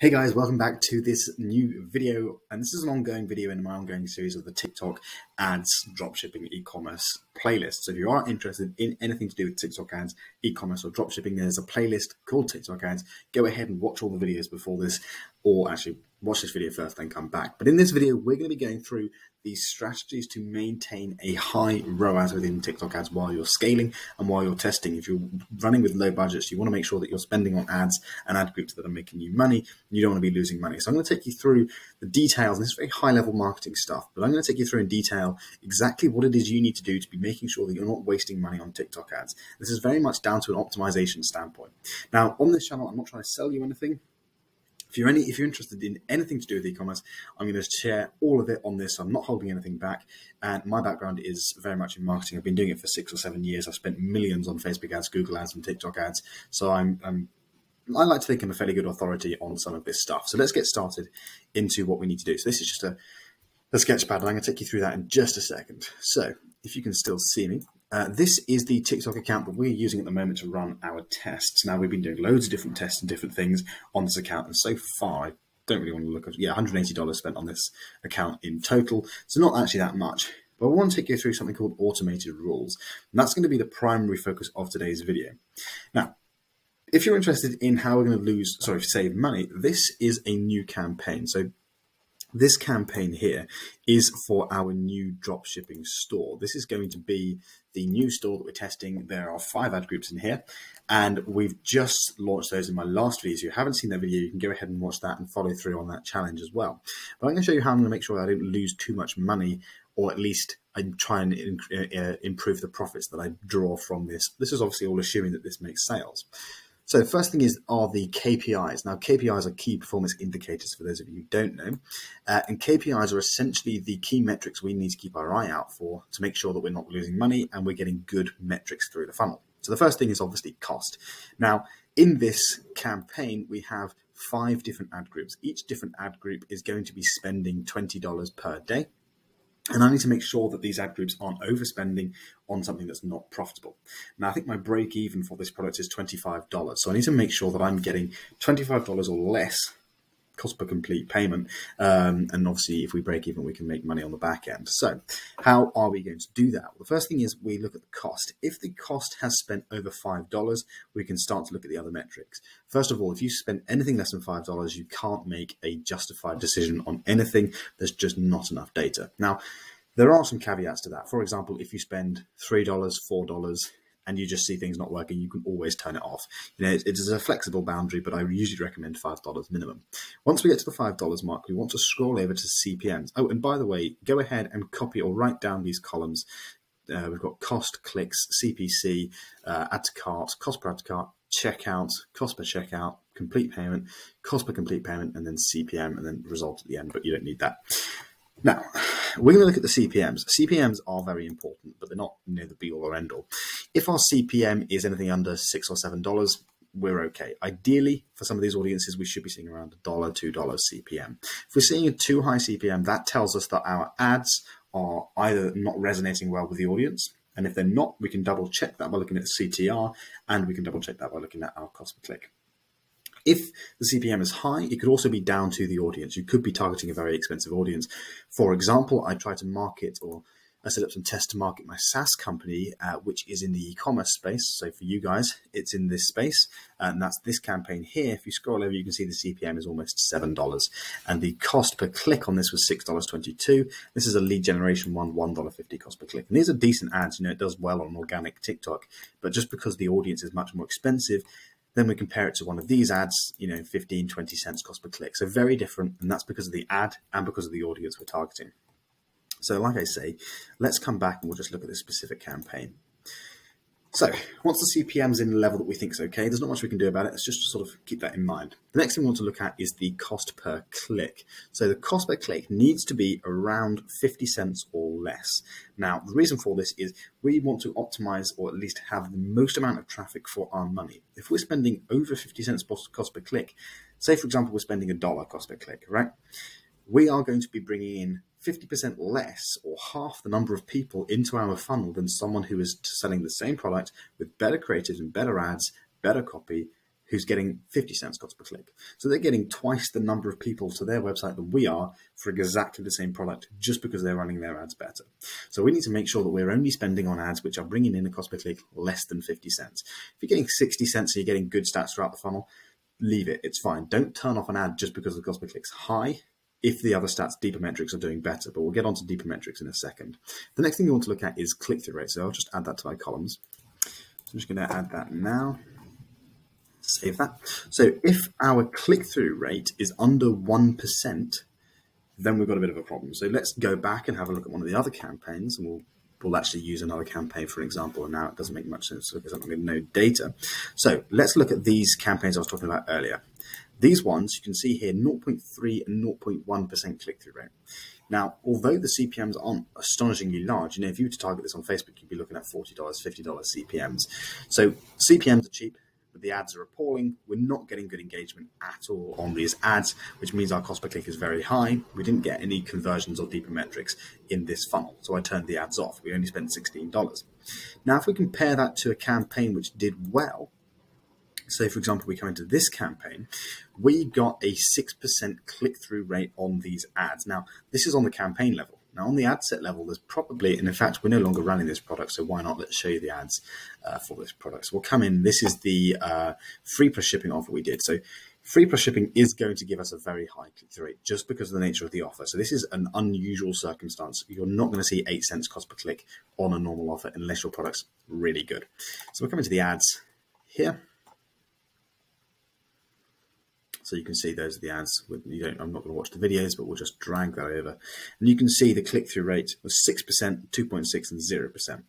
Hey guys, welcome back to this new video. And this is an ongoing video in my ongoing series of the TikTok ads, dropshipping, e-commerce playlist. So if you are interested in anything to do with TikTok ads, e-commerce or dropshipping, there's a playlist called TikTok ads. Go ahead and watch all the videos before this, or actually watch this video first, then come back. But in this video, we're going to be going through these strategies to maintain a high ROAS within TikTok ads while you're scaling and while you're testing. If you're running with low budgets, you want to make sure that you're spending on ads and ad groups that are making you money. You don't want to be losing money. So I'm going to take you through the details. And this is very high level marketing stuff, but I'm going to take you through in detail exactly what it is you need to do to be making sure that you're not wasting money on TikTok ads. This is very much down to an optimization standpoint. Now, on this channel, I'm not trying to sell you anything. If you're any, if you're interested in anything to do with e-commerce, I'm going to share all of it on this. I'm not holding anything back. And my background is very much in marketing. I've been doing it for six or seven years. I've spent millions on Facebook ads, Google ads, and TikTok ads. So I'm, I'm I like to think I'm a fairly good authority on some of this stuff. So let's get started into what we need to do. So this is just a, a sketch pad, and I'm going to take you through that in just a second. So if you can still see me, uh, this is the TikTok account that we're using at the moment to run our tests. Now, we've been doing loads of different tests and different things on this account, and so far, I don't really want to look at, yeah, $180 spent on this account in total. So not actually that much. But I want to take you through something called automated rules. And that's going to be the primary focus of today's video. Now, if you're interested in how we're going to lose, sorry, save money, this is a new campaign. So this campaign here is for our new dropshipping store. This is going to be the new store that we're testing. There are five ad groups in here, and we've just launched those in my last video. So if you haven't seen that video, you can go ahead and watch that and follow through on that challenge as well. But I'm going to show you how I'm going to make sure I don't lose too much money, or at least I try and uh, improve the profits that I draw from this. This is obviously all assuming that this makes sales. So the first thing is are the KPIs. Now KPIs are key performance indicators for those of you who don't know, uh, and KPIs are essentially the key metrics we need to keep our eye out for to make sure that we're not losing money and we're getting good metrics through the funnel. So the first thing is obviously cost. Now in this campaign we have five different ad groups. Each different ad group is going to be spending $20 per day. And I need to make sure that these ad groups aren't overspending on something that's not profitable. Now, I think my break even for this product is $25. So I need to make sure that I'm getting $25 or less cost per complete payment. Um, and obviously, if we break even, we can make money on the back end. So, how are we going to do that? Well, the first thing is we look at the cost. If the cost has spent over $5, we can start to look at the other metrics. First of all, if you spend anything less than $5, you can't make a justified decision on anything. There's just not enough data. Now, there are some caveats to that. For example, if you spend $3, $4, and you just see things not working, you can always turn it off. You know, it, it is a flexible boundary, but I usually recommend five dollars minimum. Once we get to the five dollars mark, we want to scroll over to CPMS. Oh, and by the way, go ahead and copy or write down these columns. Uh, we've got cost, clicks, CPC, uh, add to cart, cost per add to cart, checkout, cost per checkout, complete payment, cost per complete payment, and then CPM, and then result at the end. But you don't need that. Now, we're going to look at the CPMs. CPMs are very important, but they're not you know, the be all or end all. If our CPM is anything under six or seven dollars, we're okay. Ideally, for some of these audiences, we should be seeing around a dollar, two dollars CPM. If we're seeing a too high CPM, that tells us that our ads are either not resonating well with the audience, and if they're not, we can double check that by looking at CTR, and we can double check that by looking at our cost per click. If the CPM is high, it could also be down to the audience. You could be targeting a very expensive audience. For example, I try to market or I set up some tests to market my SaaS company, uh, which is in the e-commerce space. So for you guys, it's in this space, and that's this campaign here. If you scroll over, you can see the CPM is almost seven dollars, and the cost per click on this was six dollars twenty-two. This is a lead generation one, one dollar fifty cost per click, and these are decent ads. You know, it does well on organic TikTok, but just because the audience is much more expensive, then we compare it to one of these ads, you know, 15, 20 cents cost per click. So very different. And that's because of the ad and because of the audience we're targeting. So like I say, let's come back and we'll just look at this specific campaign. So once the CPM's in the level that we think is okay, there's not much we can do about it. Let's just sort of keep that in mind. The next thing we want to look at is the cost per click. So the cost per click needs to be around 50 cents or less. Now, the reason for this is we want to optimize or at least have the most amount of traffic for our money. If we're spending over 50 cents cost per click, say for example, we're spending a dollar cost per click, right? We are going to be bringing in 50% less or half the number of people into our funnel than someone who is selling the same product with better creatives and better ads, better copy, who's getting 50 cents cost per click. So they're getting twice the number of people to their website than we are for exactly the same product just because they're running their ads better. So we need to make sure that we're only spending on ads which are bringing in a cost per click less than 50 cents. If you're getting 60 cents and you're getting good stats throughout the funnel, leave it. It's fine. Don't turn off an ad just because the cost per click's high if the other stats, deeper metrics, are doing better. But we'll get onto deeper metrics in a second. The next thing you want to look at is click-through rate. So I'll just add that to my columns. So I'm just going to add that now. Save that. So if our click-through rate is under 1%, then we've got a bit of a problem. So let's go back and have a look at one of the other campaigns and we'll we'll actually use another campaign for an example and now it doesn't make much sense because I'm going to know data. So let's look at these campaigns I was talking about earlier. These ones, you can see here, 0.3 and 0.1% click-through rate. Now, although the CPMs aren't astonishingly large, you know, if you were to target this on Facebook, you'd be looking at $40, $50 CPMs. So CPMs are cheap, but the ads are appalling. We're not getting good engagement at all on these ads, which means our cost per click is very high. We didn't get any conversions or deeper metrics in this funnel, so I turned the ads off. We only spent $16. Now, if we compare that to a campaign which did well, say for example we come into this campaign we got a 6% click-through rate on these ads. Now this is on the campaign level. Now on the ad set level there's probably and in fact we're no longer running this product so why not? Let's show you the ads uh, for this product. So we'll come in. This is the uh, free plus shipping offer we did. So free plus shipping is going to give us a very high click-through rate just because of the nature of the offer. So this is an unusual circumstance. You're not going to see 8 cents cost per click on a normal offer unless your product's really good. So we're coming to the ads here so you can see those are the ads. You don't, I'm not going to watch the videos, but we'll just drag that over. And you can see the click-through rate was 6%, 2.6 and 0%.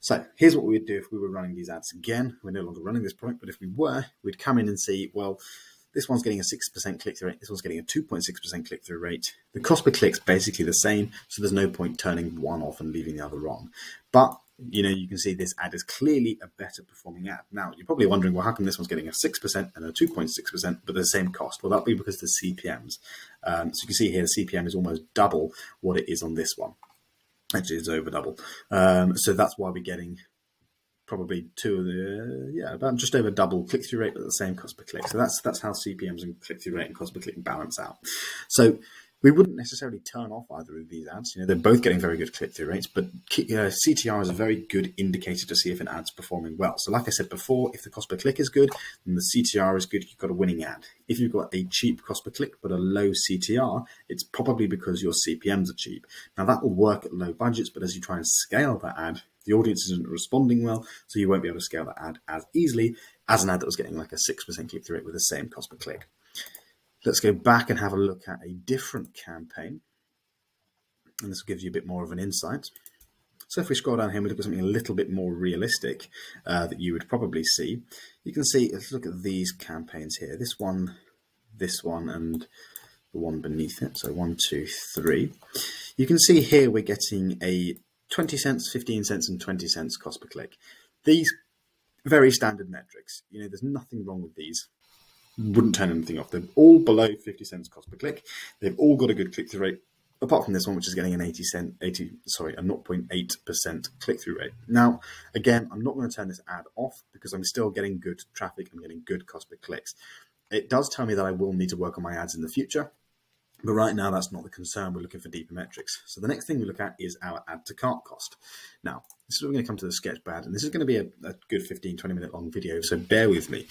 So here's what we would do if we were running these ads again. We're no longer running this product, but if we were, we'd come in and see, well, this one's getting a 6% click-through rate. This one's getting a 2.6% click-through rate. The cost per click's basically the same, so there's no point turning one off and leaving the other on. But you know, you can see this ad is clearly a better performing ad. Now, you're probably wondering, well, how come this one's getting a 6% and a 2.6%, but the same cost? Well, that'll be because the CPMs. Um, so you can see here, the CPM is almost double what it is on this one. Actually, it's over double. Um, so that's why we're getting probably two of the, uh, yeah, about just over double click-through rate, but the same cost per click. So that's, that's how CPMs and click-through rate and cost per click balance out. So we wouldn't necessarily turn off either of these ads. You know, they're both getting very good click-through rates, but uh, CTR is a very good indicator to see if an ad's performing well. So like I said before, if the cost per click is good, then the CTR is good, you've got a winning ad. If you've got a cheap cost per click, but a low CTR, it's probably because your CPMs are cheap. Now that will work at low budgets, but as you try and scale that ad, the audience isn't responding well, so you won't be able to scale that ad as easily as an ad that was getting like a 6% click-through rate with the same cost per click. Let's go back and have a look at a different campaign. And this will give you a bit more of an insight. So if we scroll down here and we look at something a little bit more realistic uh, that you would probably see, you can see, let's look at these campaigns here. This one, this one, and the one beneath it. So one, two, three. You can see here we're getting a 20 cents, 15 cents, and 20 cents cost per click. These very standard metrics. You know, there's nothing wrong with these wouldn't turn anything off. They're all below 50 cents cost per click. They've all got a good click through rate, apart from this one, which is getting an 80 cent, 80, sorry, a 0.8% click through rate. Now, again, I'm not going to turn this ad off because I'm still getting good traffic. I'm getting good cost per clicks. It does tell me that I will need to work on my ads in the future. But right now, that's not the concern. We're looking for deeper metrics. So the next thing we look at is our add to cart cost. Now, this is where we're going to come to the sketch pad, and this is going to be a, a good 15, 20 minute long video, so bear with me.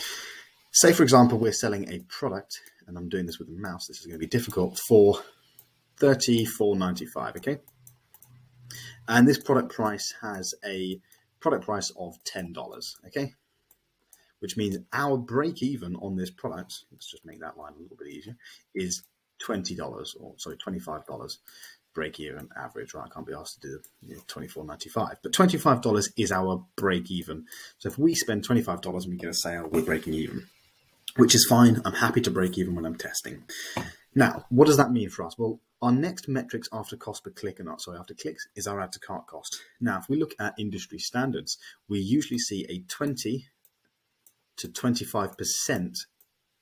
Say, for example, we're selling a product, and I'm doing this with a mouse. This is going to be difficult for $34.95, okay? And this product price has a product price of $10, okay? Which means our break even on this product, let's just make that line a little bit easier, is $20 or sorry, $25 break even average, right? I can't be asked to do you know, $24.95, but $25 is our break even. So if we spend $25 and we get a sale, we're breaking even which is fine. I'm happy to break even when I'm testing. Now, what does that mean for us? Well, our next metrics after cost per click and not sorry after clicks is our add to cart cost. Now, if we look at industry standards, we usually see a 20 to 25 percent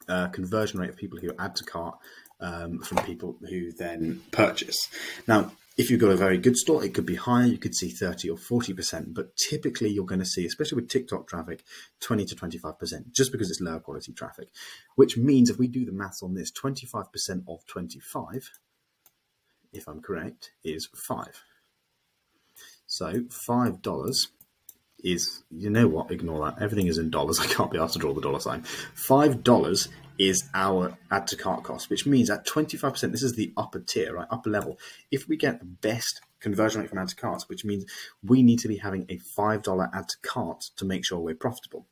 uh, conversion rate of people who add to cart um, from people who then purchase. Now, If you've got a very good store, it could be higher. You could see 30 or 40%, but typically you're going to see, especially with TikTok traffic, 20 to 25%, just because it's lower quality traffic, which means if we do the math on this, 25% of 25, if I'm correct, is five. So $5 is, you know what, ignore that. Everything is in dollars. I can't be asked to draw the dollar sign. $5 is our add to cart cost, which means at 25%, this is the upper tier, right, upper level. If we get the best conversion rate from add to carts, which means we need to be having a $5 add to cart to make sure we're profitable.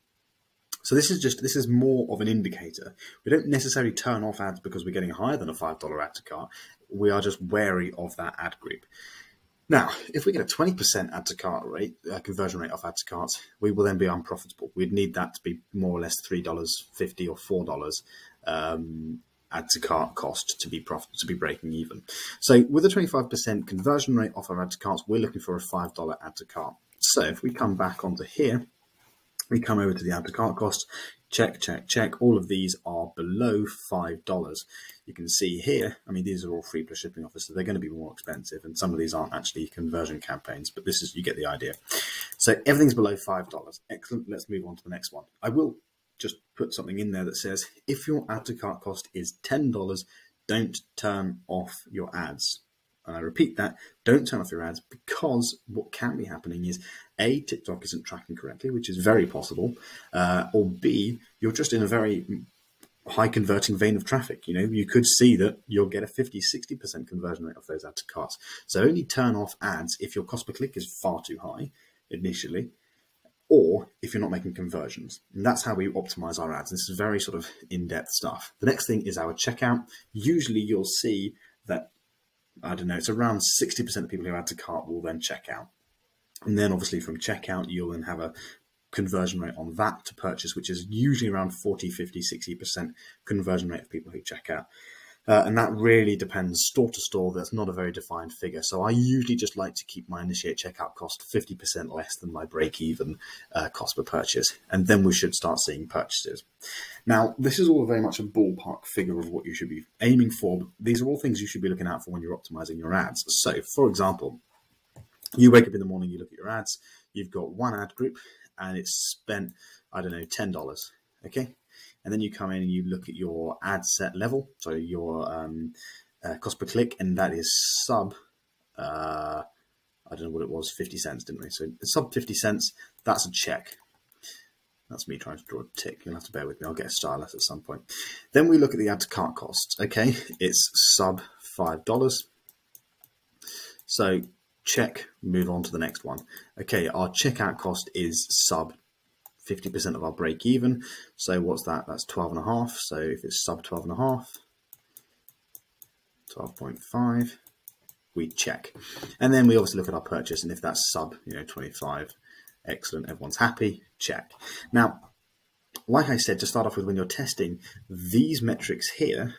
So this is just this is more of an indicator. We don't necessarily turn off ads because we're getting higher than a five dollar add to cart. We are just wary of that ad group. Now, if we get a 20% add to cart rate, uh, conversion rate off add to carts, we will then be unprofitable. We'd need that to be more or less $3.50 or $4 um, add to cart cost to be profit to be breaking even. So with a 25% conversion rate off our add to carts, we're looking for a $5 add to cart. So if we come back onto here, we come over to the add to cart cost, check, check, check. All of these are below $5. You can see here, I mean, these are all free plus shipping offers, so they're going to be more expensive. And some of these aren't actually conversion campaigns, but this is, you get the idea. So everything's below $5. Excellent. Let's move on to the next one. I will just put something in there that says, if your add to cart cost is $10, don't turn off your ads. And I repeat that, don't turn off your ads because what can be happening is A, TikTok isn't tracking correctly, which is very possible, uh, or B, you're just in a very high converting vein of traffic. You know, you could see that you'll get a 50, 60% conversion rate of those add to carts. So only turn off ads if your cost per click is far too high initially, or if you're not making conversions. And that's how we optimize our ads. This is very sort of in-depth stuff. The next thing is our checkout. Usually you'll see that I don't know, it's around 60% of people who add to cart will then check out. And then obviously from checkout, you'll then have a conversion rate on that to purchase, which is usually around 40, 50, 60% conversion rate of people who check out. Uh, and that really depends store to store. That's not a very defined figure. So I usually just like to keep my initiate checkout cost 50% less than my break even uh, cost per purchase. And then we should start seeing purchases. Now, this is all very much a ballpark figure of what you should be aiming for. These are all things you should be looking out for when you're optimizing your ads. So, for example, you wake up in the morning, you look at your ads, you've got one ad group and it's spent, I don't know, $10. Okay and then you come in and you look at your ad set level, so your um, uh, cost per click, and that is sub. Uh, I don't know what it was, 50 cents, didn't we? So sub 50 cents, that's a check. That's me trying to draw a tick. You'll have to bear with me. I'll get a stylus at some point. Then we look at the add to cart costs. Okay, it's sub $5. So check, move on to the next one. Okay, our checkout cost is sub 50% of our break even. So what's that? That's 12 and a half. So if it's sub 12 and a half, 12.5, we check. And then we obviously look at our purchase. And if that's sub, you know, 25, excellent. Everyone's happy, check. Now, like I said, to start off with, when you're testing these metrics here,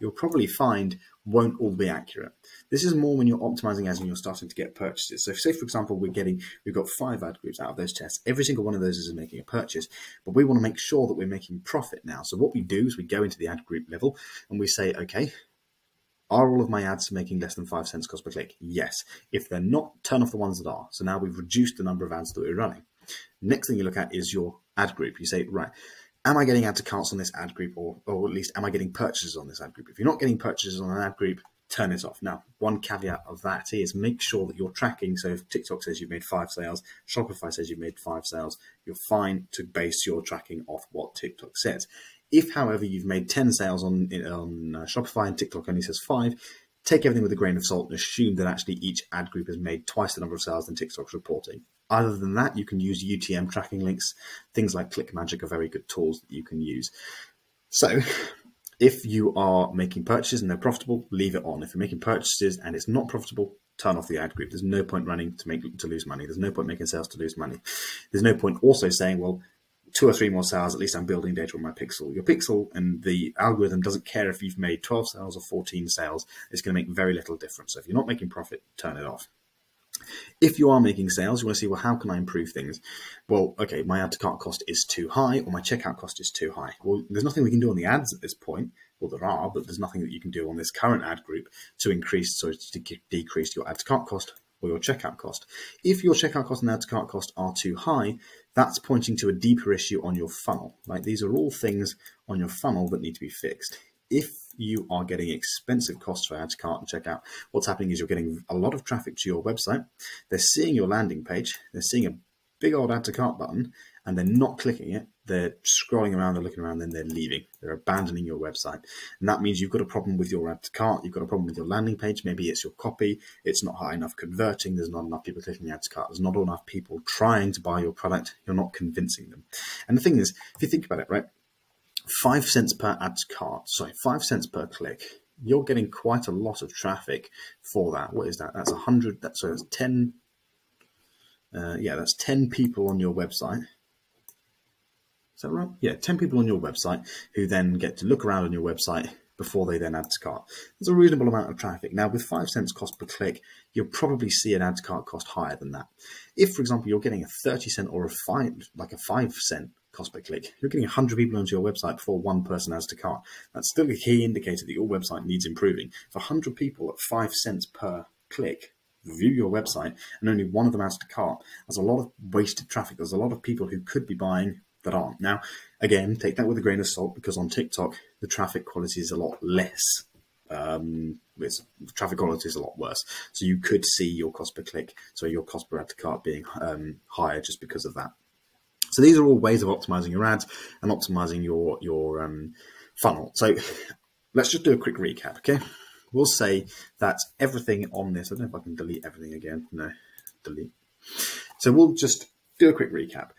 you'll probably find won't all be accurate. This is more when you're optimizing as and you're starting to get purchases. So say, for example, we're getting, we've got five ad groups out of those tests. Every single one of those is making a purchase, but we want to make sure that we're making profit now. So what we do is we go into the ad group level and we say, okay, are all of my ads making less than five cents cost per click? Yes. If they're not, turn off the ones that are. So now we've reduced the number of ads that we're running. Next thing you look at is your ad group. You say, right, am I getting add to carts on this ad group or, or at least am I getting purchases on this ad group? If you're not getting purchases on an ad group, turn it off. Now, one caveat of that is make sure that you're tracking. So if TikTok says you've made five sales, Shopify says you've made five sales, you're fine to base your tracking off what TikTok says. If, however, you've made 10 sales on, on uh, Shopify and TikTok only says five, take everything with a grain of salt and assume that actually each ad group has made twice the number of sales than TikTok's reporting. Other than that, you can use UTM tracking links. Things like ClickMagick are very good tools that you can use. So if you are making purchases and they're profitable, leave it on. If you're making purchases and it's not profitable, turn off the ad group. There's no point running to make to lose money. There's no point making sales to lose money. There's no point also saying, well, two or three more sales, at least I'm building data on my pixel. Your pixel and the algorithm doesn't care if you've made 12 sales or 14 sales. It's going to make very little difference. So if you're not making profit, turn it off. If you are making sales, you want to see, well, how can I improve things? Well, okay, my add to cart cost is too high or my checkout cost is too high. Well, there's nothing we can do on the ads at this point. well, there are, but there's nothing that you can do on this current ad group to increase, so to decrease your add to cart cost or your checkout cost. If your checkout cost and add to cart cost are too high, that's pointing to a deeper issue on your funnel. Right? These are all things on your funnel that need to be fixed. If you are getting expensive costs for add to cart and checkout, what's happening is you're getting a lot of traffic to your website. They're seeing your landing page. They're seeing a big old add to cart button and they're not clicking it, they're scrolling around, they're looking around, then they're leaving. They're abandoning your website. And that means you've got a problem with your add to cart, you've got a problem with your landing page, maybe it's your copy, it's not high enough converting, there's not enough people clicking the add to cart, there's not enough people trying to buy your product, you're not convincing them. And the thing is, if you think about it, right, five cents per to cart, sorry, five cents per click, you're getting quite a lot of traffic for that. What is that? That's a hundred, that's, so that's 10, uh, yeah, that's 10 people on your website is that right? Yeah, 10 people on your website who then get to look around on your website before they then add to cart. There's a reasonable amount of traffic. Now, with 5 cents cost per click, you'll probably see an add to cart cost higher than that. If, for example, you're getting a 30 cent or a 5, like a 5 cent cost per click, you're getting 100 people onto your website before one person adds to cart. That's still a key indicator that your website needs improving. If 100 people at 5 cents per click view your website and only one of them adds to cart, there's a lot of wasted traffic. There's a lot of people who could be buying that aren't. Now, again, take that with a grain of salt because on TikTok, the traffic quality is a lot less. Um, it's, the traffic quality is a lot worse. So you could see your cost per click, so your cost per add to cart being um, higher just because of that. So these are all ways of optimizing your ads and optimizing your your um, funnel. So let's just do a quick recap, okay? We'll say that everything on this, I don't know if I can delete everything again. No, delete. So we'll just do a quick recap.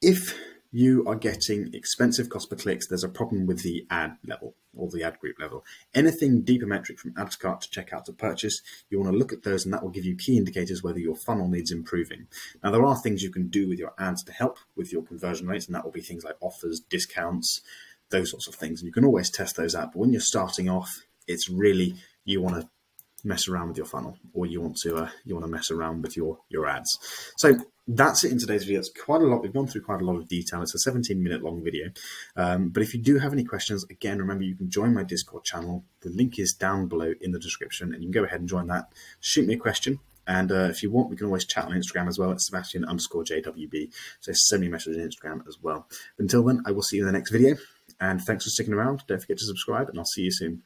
If you are getting expensive cost per clicks, there's a problem with the ad level or the ad group level. Anything deeper metric from add to cart to checkout to purchase, you want to look at those and that will give you key indicators whether your funnel needs improving. Now, there are things you can do with your ads to help with your conversion rates, and that will be things like offers, discounts, those sorts of things. And you can always test those out. But when you're starting off, it's really you want to mess around with your funnel or you want to uh, you want to mess around with your your ads so that's it in today's video it's quite a lot we've gone through quite a lot of detail it's a 17 minute long video um, but if you do have any questions again remember you can join my discord channel the link is down below in the description and you can go ahead and join that shoot me a question and uh, if you want, we can always chat on Instagram as well at Sebastian underscore JWB. So send me a message on Instagram as well. But until then, I will see you in the next video. And thanks for sticking around. Don't forget to subscribe, and I'll see you soon.